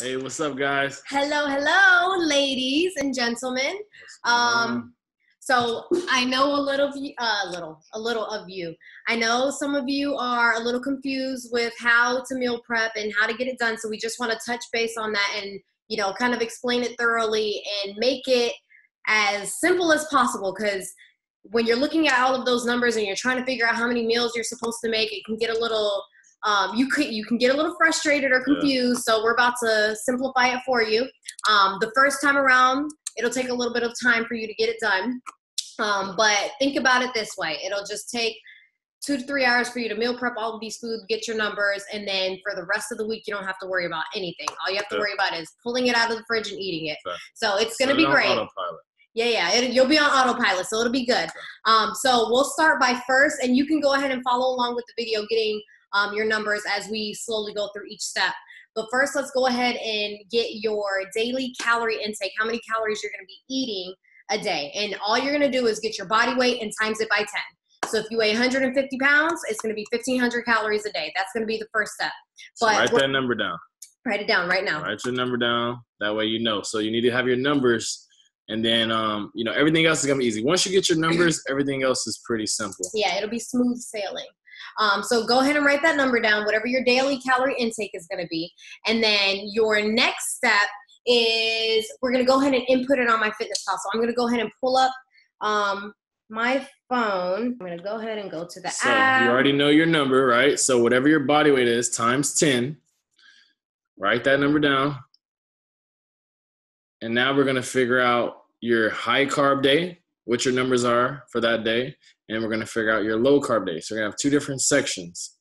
Hey, what's up, guys? Hello, hello, ladies and gentlemen. Um, so I know a little, of you, uh, little, a little of you. I know some of you are a little confused with how to meal prep and how to get it done. So we just want to touch base on that and you know, kind of explain it thoroughly and make it as simple as possible. Because when you're looking at all of those numbers and you're trying to figure out how many meals you're supposed to make, it can get a little um, you could you can get a little frustrated or confused. Yeah. So we're about to simplify it for you. Um, the first time around, it'll take a little bit of time for you to get it done. Um, but think about it this way: it'll just take two to three hours for you to meal prep all of these foods, get your numbers, and then for the rest of the week, you don't have to worry about anything. All you have to yeah. worry about is pulling it out of the fridge and eating it. Okay. So it's going to be great. Autopilot. Yeah, yeah, it, you'll be on autopilot, so it'll be good. Um, so we'll start by first, and you can go ahead and follow along with the video, getting um, your numbers as we slowly go through each step. But first, let's go ahead and get your daily calorie intake, how many calories you're going to be eating a day. And all you're going to do is get your body weight and times it by 10. So if you weigh 150 pounds, it's going to be 1,500 calories a day. That's going to be the first step. But so write that number down. Write it down right now. Write your number down. That way you know. So you need to have your numbers and then um, you know everything else is gonna be easy. Once you get your numbers, everything else is pretty simple. Yeah, it'll be smooth sailing. Um, so go ahead and write that number down, whatever your daily calorie intake is going to be. And then your next step is we're going to go ahead and input it on MyFitnessPal. So I'm going to go ahead and pull up um, my phone. I'm going to go ahead and go to the app. so app. You already know your number, right? So whatever your body weight is times 10, write that number down. And now we're going to figure out your high carb day, what your numbers are for that day, and we're going to figure out your low carb day. So we're going to have two different sections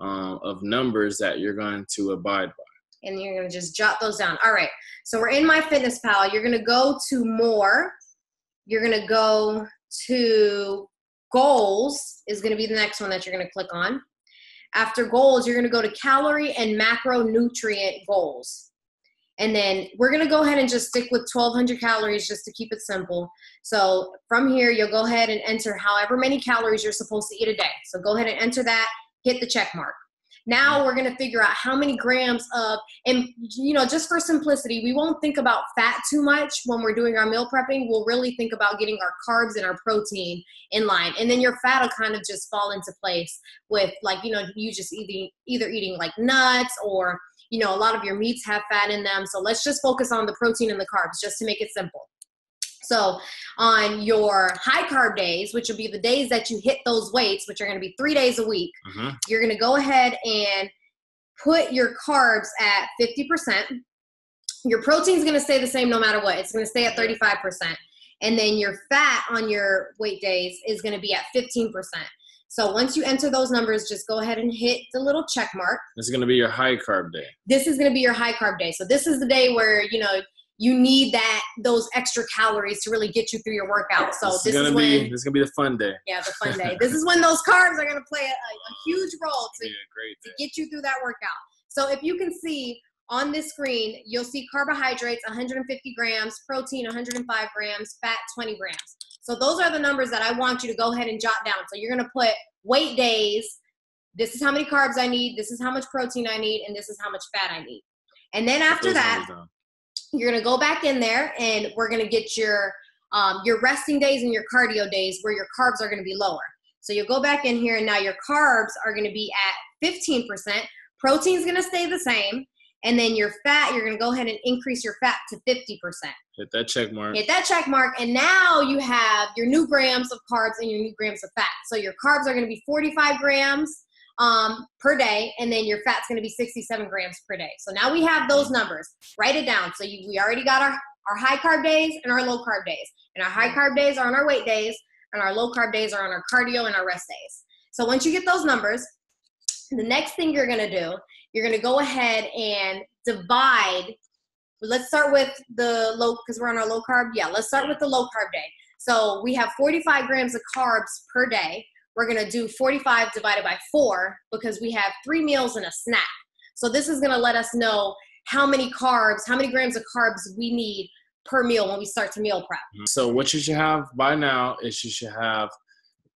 um, of numbers that you're going to abide by. And you're going to just jot those down. All right. So we're in my fitness pal. You're going to go to more. You're going to go to goals is going to be the next one that you're going to click on. After goals, you're going to go to calorie and macronutrient goals. And then we're gonna go ahead and just stick with 1200 calories just to keep it simple. So from here, you'll go ahead and enter however many calories you're supposed to eat a day. So go ahead and enter that, hit the check mark. Now we're gonna figure out how many grams of, and you know, just for simplicity, we won't think about fat too much when we're doing our meal prepping. We'll really think about getting our carbs and our protein in line, and then your fat will kind of just fall into place with like you know, you just eating either eating like nuts or you know, a lot of your meats have fat in them. So let's just focus on the protein and the carbs just to make it simple. So on your high carb days, which will be the days that you hit those weights, which are going to be three days a week, mm-hmm. you're going to go ahead and put your carbs at 50%. Your protein is going to stay the same no matter what. It's going to stay at 35%. And then your fat on your weight days is going to be at 15%. So once you enter those numbers, just go ahead and hit the little check mark. This is going to be your high carb day. This is going to be your high carb day. So this is the day where, you know, you need that those extra calories to really get you through your workout. So this, this is, gonna when, be this is gonna be the fun day. Yeah, the fun day. this is when those carbs are gonna play a, a huge role to, to get you through that workout. So if you can see on this screen, you'll see carbohydrates 150 grams, protein 105 grams, fat 20 grams. So those are the numbers that I want you to go ahead and jot down. So you're going to put weight days. This is how many carbs I need. This is how much protein I need. And this is how much fat I need. And then after that, you're going to go back in there and we're going to get your, um, your resting days and your cardio days where your carbs are going to be lower. So you'll go back in here and now your carbs are going to be at 15%. Protein is going to stay the same. And then your fat, you're going to go ahead and increase your fat to 50%. Hit that check mark. Hit that check mark. And now you have your new grams of carbs and your new grams of fat. So your carbs are going to be 45 grams um, per day. And then your fat's going to be 67 grams per day. So now we have those numbers. Write it down. So you, we already got our, our high carb days and our low carb days. And our high carb days are on our weight days. And our low carb days are on our cardio and our rest days. So once you get those numbers, the next thing you're going to do you're going to go ahead and divide. Let's start with the low, because we're on our low carb. Yeah, let's start with the low carb day. So we have 45 grams of carbs per day. We're going to do 45 divided by four because we have three meals and a snack. So this is going to let us know how many carbs, how many grams of carbs we need per meal when we start to meal prep. Mm-hmm. So what you should have by now is you should have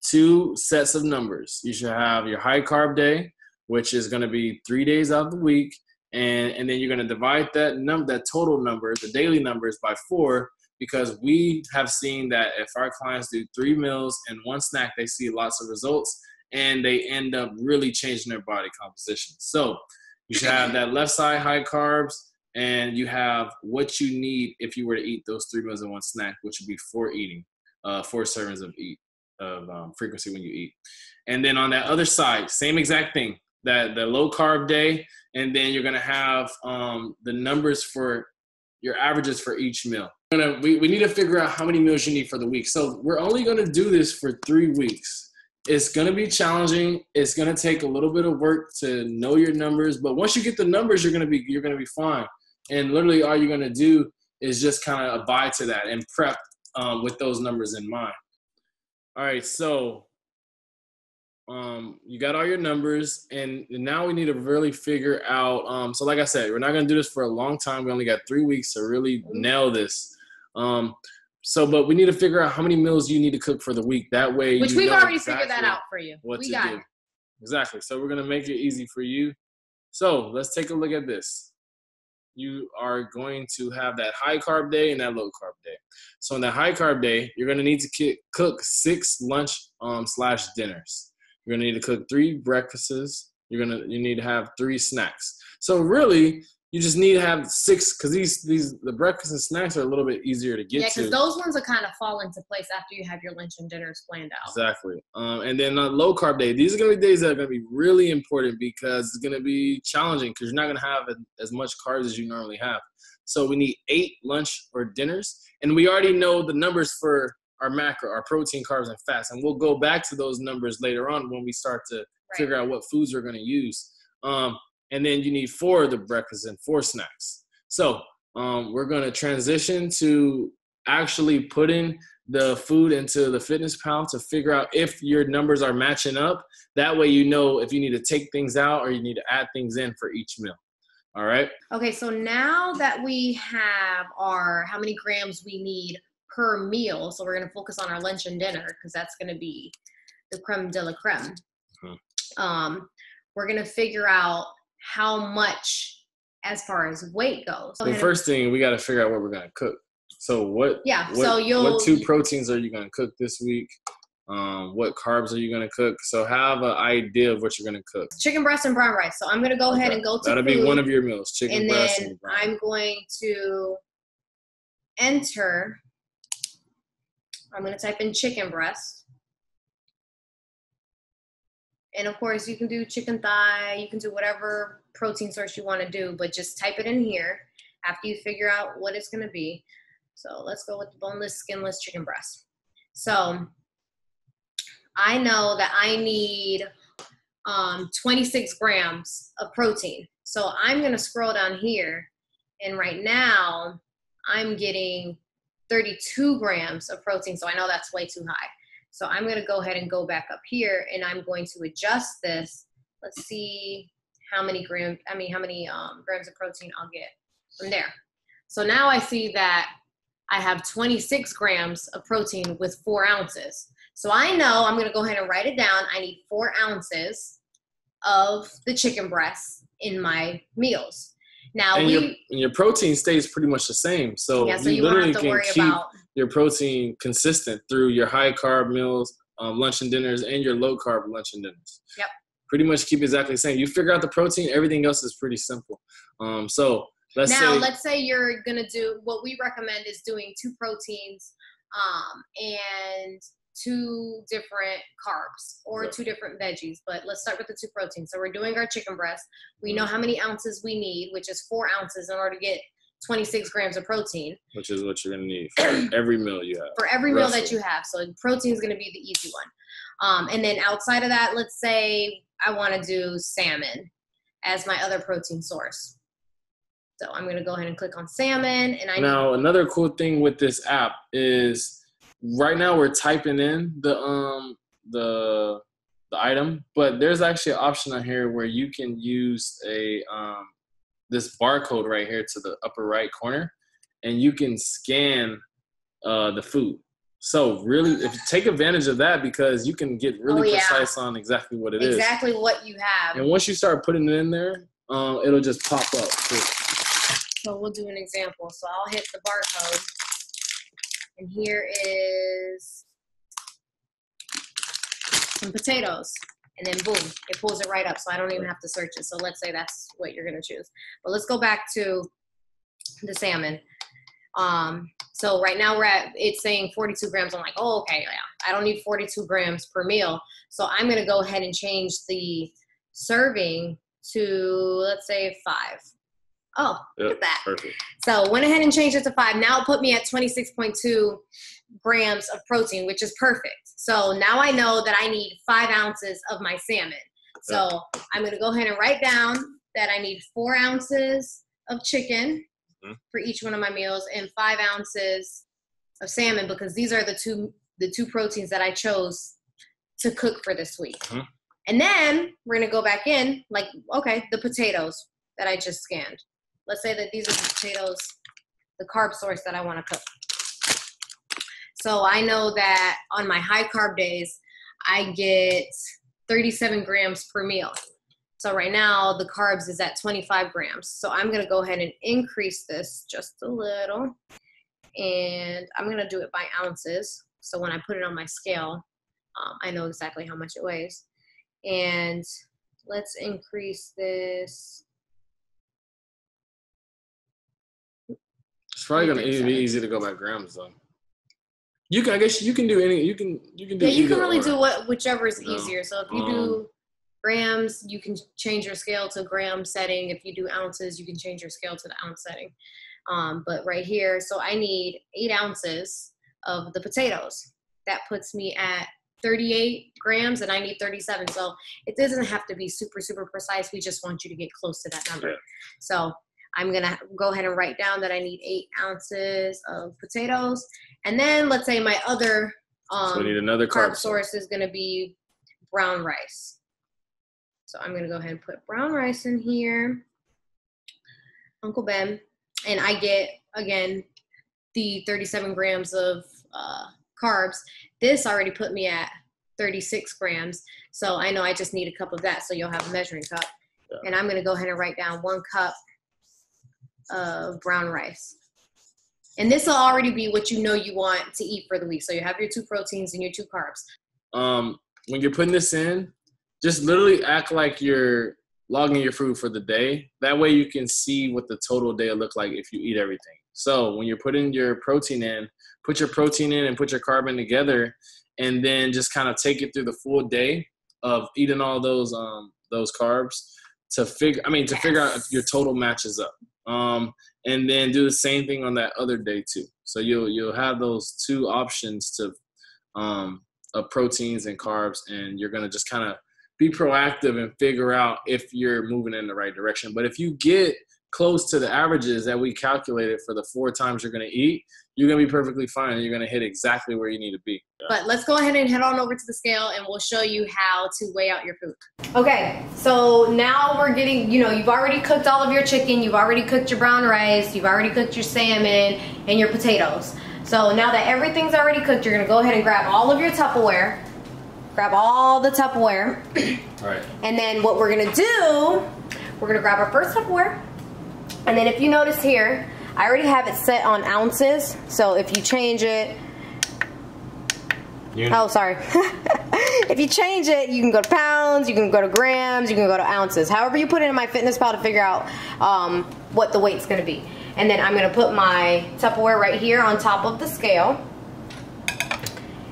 two sets of numbers. You should have your high carb day, which is going to be three days out of the week, and and then you're going to divide that number, that total number, the daily numbers by four, because we have seen that if our clients do three meals and one snack, they see lots of results and they end up really changing their body composition. So you should have that left side high carbs, and you have what you need if you were to eat those three meals in one snack, which would be four eating, uh, four servings of eat of um, frequency when you eat. And then on that other side, same exact thing. That the low carb day, and then you're gonna have um, the numbers for your averages for each meal. Gonna, we, we need to figure out how many meals you need for the week. So we're only gonna do this for three weeks. It's gonna be challenging. It's gonna take a little bit of work to know your numbers, but once you get the numbers, you're gonna be you're gonna be fine. And literally, all you're gonna do is just kind of abide to that and prep um, with those numbers in mind. All right, so um, you got all your numbers, and now we need to really figure out. Um, so, like I said, we're not gonna do this for a long time. We only got three weeks to really nail this. Um, so, but we need to figure out how many meals you need to cook for the week. That way, which we've already exactly figured that out for you. What we to do. It. Exactly. So we're gonna make it easy for you. So let's take a look at this you are going to have that high carb day and that low carb day. So on that high carb day, you're going to need to cook six lunch um, slash dinners. You're to need to cook three breakfasts. You're gonna you need to have three snacks. So really, you just need to have six because these these the breakfast and snacks are a little bit easier to get yeah, to. Yeah, because those ones will kind of fall into place after you have your lunch and dinners planned out. Exactly. Um, and then on low carb day, these are gonna be days that are gonna be really important because it's gonna be challenging because you're not gonna have as much carbs as you normally have. So we need eight lunch or dinners, and we already know the numbers for our macro, our protein, carbs, and fats, and we'll go back to those numbers later on when we start to right. figure out what foods we're gonna use. Um, and then you need four of the breakfast and four snacks. So um, we're going to transition to actually putting the food into the fitness pal to figure out if your numbers are matching up. That way, you know if you need to take things out or you need to add things in for each meal. All right. Okay, so now that we have our how many grams we need per meal, so we're going to focus on our lunch and dinner because that's going to be the creme de la creme. Mm-hmm. Um, we're going to figure out how much as far as weight goes. The first thing we got to figure out what we're gonna cook. So what? Yeah. What, so you'll. What two proteins are you gonna cook this week? Um, what carbs are you gonna cook? So have an idea of what you're gonna cook. Chicken breast and brown rice. So I'm gonna go okay. ahead and go to. That'll be one of your meals. Chicken and breast then and I'm going to enter. I'm gonna type in chicken breast. And of course, you can do chicken thigh, you can do whatever protein source you want to do, but just type it in here after you figure out what it's going to be. So let's go with the boneless, skinless chicken breast. So I know that I need um, 26 grams of protein. So I'm going to scroll down here, and right now I'm getting 32 grams of protein. So I know that's way too high. So I'm going to go ahead and go back up here and I'm going to adjust this. Let's see how many grams, I mean, how many um, grams of protein I'll get from there. So now I see that I have 26 grams of protein with four ounces. So I know I'm going to go ahead and write it down. I need four ounces of the chicken breast in my meals. Now and we your, and your protein stays pretty much the same. So, yeah, so you, you literally won't have to worry keep about your protein consistent through your high carb meals, um, lunch and dinners, and your low carb lunch and dinners. Yep. Pretty much keep exactly the same. You figure out the protein, everything else is pretty simple. Um, so let's now say, let's say you're gonna do what we recommend is doing two proteins um, and two different carbs or yeah. two different veggies. But let's start with the two proteins. So we're doing our chicken breast. We know how many ounces we need, which is four ounces in order to get 26 grams of protein. Which is what you're gonna need for every meal you have. For every meal that you have. So protein is gonna be the easy one. Um, and then outside of that, let's say I want to do salmon as my other protein source. So I'm gonna go ahead and click on salmon, and I now another cool thing with this app is right now we're typing in the um the the item, but there's actually an option on here where you can use a um this barcode right here to the upper right corner, and you can scan uh, the food. So really, if you take advantage of that, because you can get really oh, yeah. precise on exactly what it exactly is. exactly what you have. And once you start putting it in there, um, it'll just pop up. So we'll do an example. So I'll hit the barcode, and here is some potatoes. And then boom, it pulls it right up. So I don't even have to search it. So let's say that's what you're gonna choose. But let's go back to the salmon. Um, so right now we're at, it's saying 42 grams. I'm like, oh, okay, yeah, I don't need 42 grams per meal. So I'm gonna go ahead and change the serving to, let's say five. Oh, look at that. Perfect. So went ahead and changed it to five. Now it put me at 26.2 grams of protein, which is perfect. So now I know that I need five ounces of my salmon. So I'm gonna go ahead and write down that I need four ounces of chicken Mhm. for each one of my meals and five ounces of salmon because these are the two the two proteins that I chose to cook for this week. Mhm. And then we're gonna go back in, like, okay, the potatoes that I just scanned. Let's say that these are the potatoes, the carb source that I want to cook. So I know that on my high carb days, I get 37 grams per meal. So right now the carbs is at 25 grams. So I'm gonna go ahead and increase this just a little. And I'm gonna do it by ounces. So when I put it on my scale, um, I know exactly how much it weighs. And let's increase this. Probably gonna be easy to go by grams though. You can, I guess, you can do any. You can, you can do. Yeah, you can really or. do what whichever is No. easier. So if you Um, do grams, you can change your scale to gram setting. If you do ounces, you can change your scale to the ounce setting. Um, but right here, so I need eight ounces of the potatoes. That puts me at 38 grams, and I need 37. So it doesn't have to be super super precise. We just want you to get close to that number. Yeah. So I'm gonna go ahead and write down that I need eight ounces of potatoes, and then let's say my other um, So we need another carb carb source is going to be brown rice. So I'm going to go ahead and put brown rice in here. Uncle Ben. And I get, again, the 37 grams of uh, carbs. This already put me at 36 grams. So I know I just need a cup of that. So you'll have a measuring cup. Yeah. And I'm going to go ahead and write down one cup of brown rice. And this will already be what you know you want to eat for the week. So you have your two proteins and your two carbs. um, when you're putting this in, just literally act like you're logging your food for the day. That way you can see what the total day will look like if you eat everything. So when you're putting your protein in, put your protein in and put your carbon together, and then just kind of take it through the full day of eating all those um those carbs to figure. I mean, to figure out if your total matches up. Um, and then do the same thing on that other day too. So you'll you'll have those two options to um of proteins and carbs and you're to just kind of be proactive and figure out if you're moving in the right direction but if you get close to the averages that we calculated for the four times you're to eat you're going to be perfectly fine and you're going to hit exactly where you need to be But let's go ahead and head on over to the scale and we'll show you how to weigh out your food. Okay, so now we're getting, you know, you've already cooked all of your chicken, you've already cooked your brown rice, you've already cooked your salmon and your potatoes. So now that everything's already cooked, you're gonna go ahead and grab all of your Tupperware, grab all the Tupperware, all right and then what we're gonna do, we're gonna grab our first Tupperware, and then if you notice here, I already have it set on ounces, so if you change it, Oh, sorry. if you change it, you can go to pounds, you can go to grams, you can go to ounces. However you put it in my fitness pal to figure out um, what the weight's gonna be. And then I'm gonna put my Tupperware right here on top of the scale.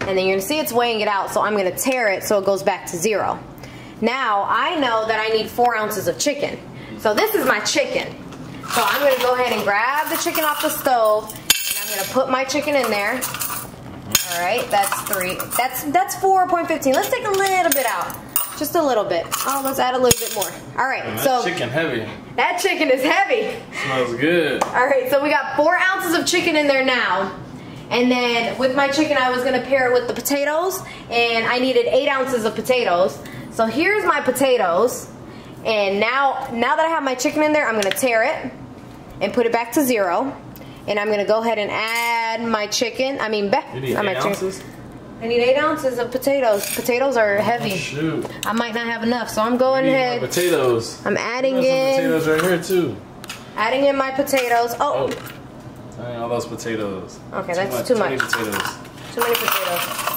And then you're gonna see it's weighing it out, so I'm gonna tare it so it goes back to zero. Now, I know that I need four ounces of chicken. So this is my chicken. So I'm gonna go ahead and grab the chicken off the stove, and I'm gonna put my chicken in there. All right, that's three. That's that's 4.15. Let's take a little bit out, just a little bit. Oh, let's add a little bit more. All right, so chicken heavy that chicken is heavy. smells good All right, so we got four ounces of chicken in there now. And then with my chicken, I was gonna pair it with the potatoes, and I needed eight ounces of potatoes. So here's my potatoes. And now, now that I have my chicken in there, I'm gonna tare it and put it back to zero. And I'm gonna go ahead and add my chicken. I mean, need not my eight chicken. ounces I need eight ounces of potatoes. Potatoes are heavy. Oh, shoot. I might not have enough, so I'm going ahead. Potatoes. I'm adding in, potatoes right here too. adding in my potatoes. Oh, Oh, all those potatoes. Okay, that's too much. Too many potatoes. too many potatoes.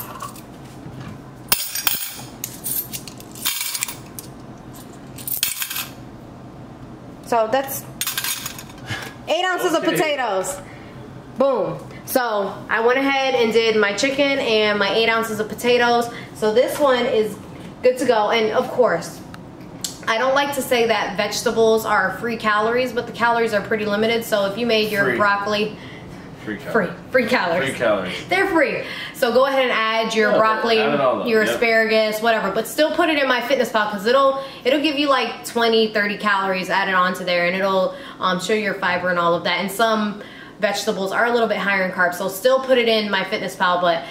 So that's eight ounces of potatoes. Boom. So I went ahead and did my chicken and my eight ounces of potatoes. So this one is good to go. And of course, I don't like to say that vegetables are free calories, but the calories are pretty limited. So if you made your Free. broccoli Free free, calories. free calories. Free calories. They're free. So go ahead and add your Yeah, broccoli, add it all up, your yep. asparagus, whatever, but still put it in my fitness pal because it'll it'll give you like 20, 30 calories added onto there and it'll um, show your fiber and all of that. And some vegetables are a little bit higher in carbs, so still put it in my fitness pal, but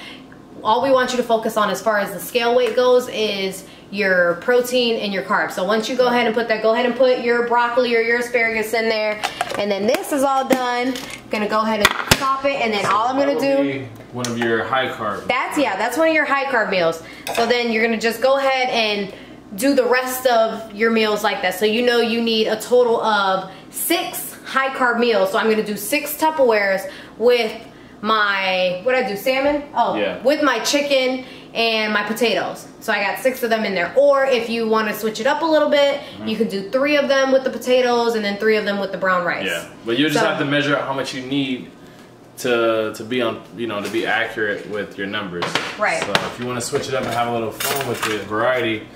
all we want you to focus on as far as the scale weight goes is your protein and your carbs. So once you go ahead and put that, go ahead and put your broccoli or your asparagus in there. And then this is all done. Gonna go ahead and stop it. And then all I'm gonna do, One of your high carb. that's, yeah, that's one of your high carb meals. So then you're gonna just go ahead and do the rest of your meals like that. So you know you need a total of six high carb meals. So I'm gonna do six Tupperwares with my, what I do, salmon? Oh, Yeah. with my chicken and my potatoes. So I got six of them in there. Or if you want to switch it up a little bit, Mm-hmm. you can do three of them with the potatoes and then three of them with the brown rice. Yeah, but you just So- have to measure out how much you need to to be on, you know, to be accurate with your numbers. Right. So if you want to switch it up and have a little fun with the variety,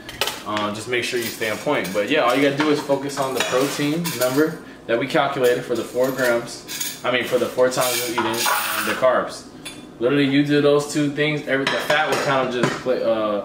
uh, just make sure you stay on point. But yeah, all you gotta do is focus on the protein number that we calculated for the four grams. I mean, for the four times you're eating and the carbs. Literally, you do those two things. Every the fat will kind of just play, uh,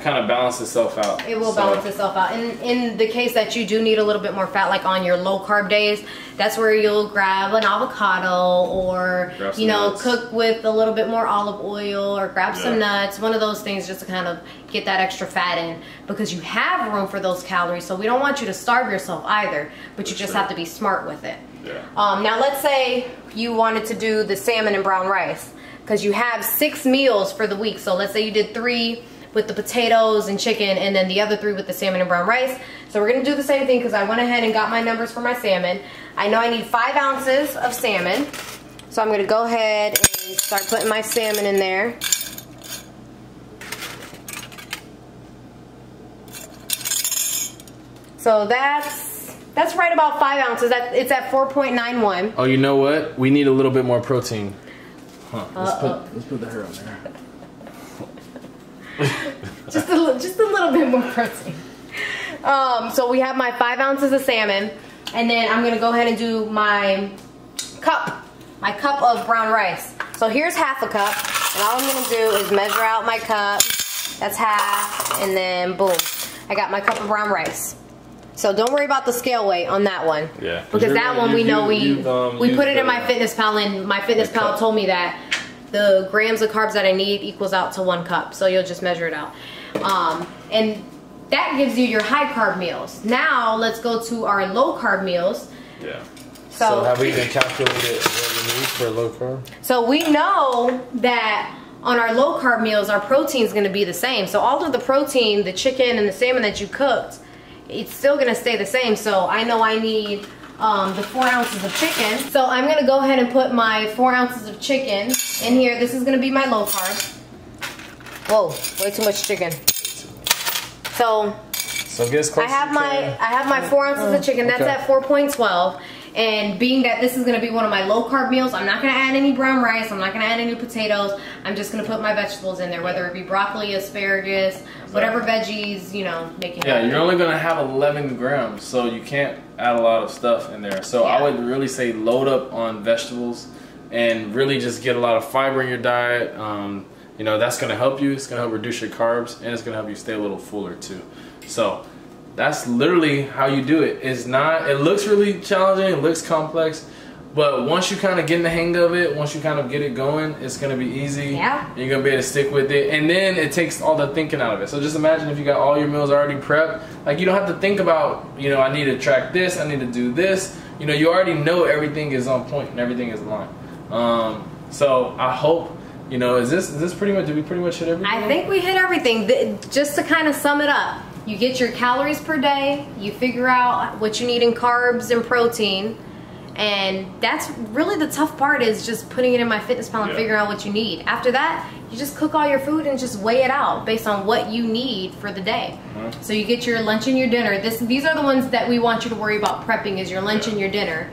kind of balance itself out. It will So- balance itself out. And in the case that you do need a little bit more fat, like on your low carb days, that's where you'll grab an avocado or, you know, nuts. cook with a little bit more olive oil or grab some nuts. One of those things just to kind of get that extra fat in because you have room for those calories. So we don't want you to starve yourself either, but you For just sure. have to be smart with it. Yeah. Um, now let's say you wanted to do the salmon and brown rice because you have six meals for the week. So let's say you did three with the potatoes and chicken and then the other three with the salmon and brown rice. So we're gonna do the same thing because I went ahead and got my numbers for my salmon. I know I need five ounces of salmon. So I'm gonna go ahead and start putting my salmon in there. So that's that's right about five ounces. That it's at 4.91. Oh, you know what? We need a little bit more protein. Huh. Let's Uh-oh. put let's put the hair on there. just a, just a little bit more protein. Um, so we have my five ounces of salmon, and then I'm gonna go ahead and do my cup, my cup of brown rice. So here's half a cup, and all I'm gonna do is measure out my cup. That's half, and then boom, I got my cup of brown rice. So don't worry about the scale weight on that one. Yeah. Because that one we know we you've, um, we put it in my fitness pal and my fitness pal told me that the grams of carbs that I need equals out to one cup. So you'll just measure it out. Um, and that gives you your high carb meals. Now let's go to our low carb meals. Yeah. So, So have we even calculated what we need for low carb? so we know that on our low carb meals, our protein is going to be the same. So all of the protein, the chicken and the salmon that you cooked, it's still going to stay the same. So I know I need um, the four ounces of chicken. So I'm going to go ahead and put my four ounces of chicken in here. This is going to be my low carb. Whoa, way too much chicken. So So get as close I have my. I have my four ounces of chicken. That's okay. at 4.12. And being that this is gonna be one of my low carb meals, I'm not gonna add any brown rice. I'm not gonna add any potatoes. I'm just gonna put my vegetables in there, whether it be broccoli, asparagus, whatever veggies you know make it. Yeah, you're only gonna have 11 grams, so you can't add a lot of stuff in there. So I would really say load up on vegetables and really just get a lot of fiber in your diet. Um, you know, that's gonna help you. It's gonna help reduce your carbs, and it's gonna help you stay a little fuller too. So that's literally how you do it. It's not. It looks really challenging. It looks complex. But once you kind of get in the hang of it, once you kind of get it going, it's gonna be easy. Yeah. You're gonna be able to stick with it, and then it takes all the thinking out of it. So just imagine if you got all your meals already prepped. Like you don't have to think about, you know, I need to track this, I need to do this. You know, you already know everything is on point and everything is aligned. Um, so I hope you know, is this is this pretty much? Did we pretty much hit everything? I think we hit everything. The- Just to kind of sum it up, you get your calories per day, you figure out what you need in carbs and protein, and that's really the tough part is just putting it in my fitness pal and Yeah. figuring out what you need. After that, you just cook all your food and just weigh it out based on what you need for the day. Uh-huh. So you get your lunch and your dinner. This these are the ones that we want you to worry about prepping is your lunch Yeah. and your dinner.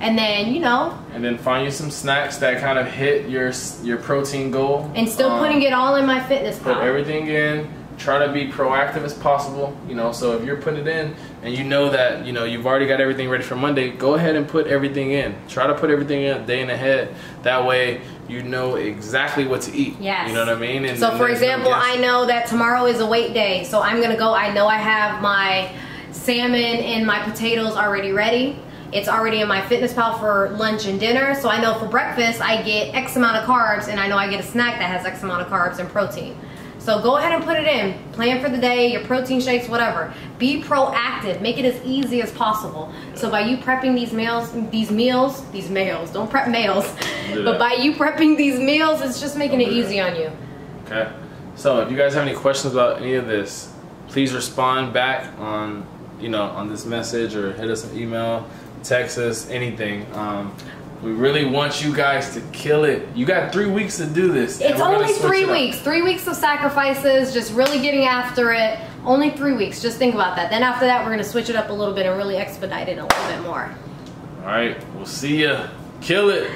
And then, you know, And then find you some snacks that kind of hit your your protein goal. and still Um, putting it all in my fitness put everything in try to be proactive as possible you know so if you're putting it in and you know that you know you've already got everything ready for monday go ahead and put everything in try to put everything in a day and ahead that way you know exactly what to eat Yes. you know what i mean and So, and for there's no example, I know that tomorrow is a weight day, so I'm gonna go. I know I have my salmon and my potatoes already ready. It's already in my fitness pal for lunch and dinner, so I know for breakfast I get X amount of carbs, and I know I get a snack that has X amount of carbs and protein. So go ahead and put it in. Plan for the day, your protein shakes, whatever. Be proactive. Make it as easy as possible. So by you prepping these meals, these meals, these meals, don't prep meals, Do but by you prepping these meals, it's just making it Don't do easy on you. okay so if you guys have any questions about any of this please respond back on you know on this message or hit us an email text us anything um, we really want you guys to kill it. You got three weeks to do this. It's only three it weeks. Three weeks of sacrifices, just really getting after it. Only three weeks. Just think about that. Then after that, we're gonna switch it up a little bit and really expedite it a little bit more. All right, we'll see ya. Kill it.